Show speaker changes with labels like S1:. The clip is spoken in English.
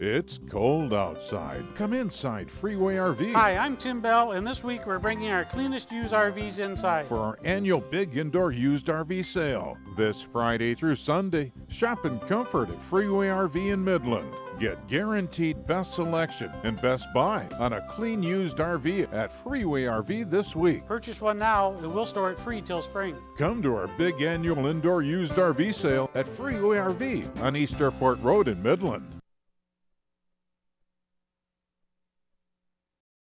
S1: It's cold outside. Come inside Freeway RV.
S2: Hi, I'm Tim Bell, and this week we're bringing our cleanest used RVs inside.
S1: For our annual big indoor used RV sale. This Friday through Sunday, shop in comfort at Freeway RV in Midland. Get guaranteed best selection and best buy on a clean used RV at Freeway RV this week.
S2: Purchase one now, and we'll store it free till spring.
S1: Come to our big annual indoor used RV sale at Freeway RV on East Airport Road in Midland.